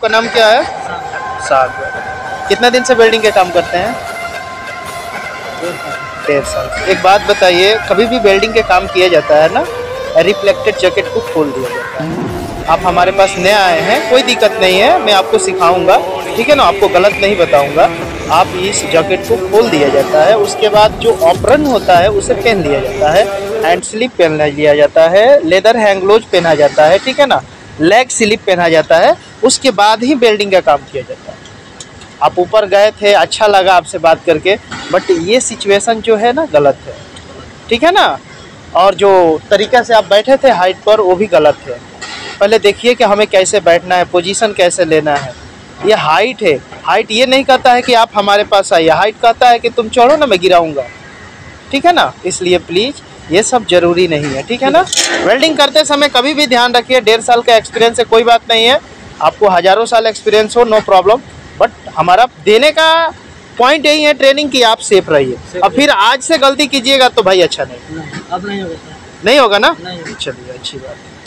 आपका नाम क्या है? सागर कितने दिन से वेल्डिंग के काम करते हैं? डेढ़ साल। एक बात बताइए कभी भी वेल्डिंग के काम किया जाता है ना रिफ्लेक्टेड जैकेट को खोल दिया जाता है। आप हमारे पास नए आए हैं कोई दिक्कत नहीं है मैं आपको सिखाऊँगा ठीक है ना? आपको गलत नहीं बताऊँगा। आप इस जैकेट को खोल दिया जाता है उसके बाद जो ऑपरन होता है उसे पहन लिया जाता है। हैंड स्लिप पहन लिया जाता है लेदर हैंगलोज पहना जाता है ठीक है ना? लेग स्लिप पहना जाता है उसके बाद ही वेल्डिंग का काम किया जाता है। आप ऊपर गए थे अच्छा लगा आपसे बात करके बट ये सिचुएशन जो है ना, गलत है। ठीक है ना? और जो तरीका से आप बैठे थे हाइट पर, वो भी गलत है। पहले देखिए कि हमें कैसे बैठना है पोजीशन कैसे लेना है। ये हाइट है। हाइट ये नहीं कहता है कि आप हमारे पास आइए। हाइट कहता है कि तुम चढ़ो ना, मैं गिराऊँगा। ठीक है ना? इसलिए प्लीज़ ये सब ज़रूरी नहीं है। ठीक है ना? वेल्डिंग करते समय कभी भी ध्यान रखिए। डेढ़ साल का एक्सपीरियंस है, कोई बात नहीं है। आपको हज़ारों साल एक्सपीरियंस हो नो प्रॉब्लम बट हमारा देने का पॉइंट यही है ट्रेनिंग की आप सेफ़ रहिए। अब फिर आज से गलती कीजिएगा तो भाई अच्छा नहीं। नहीं अब नहीं होगा। नहीं होगा ना? चलिए अच्छी बात है।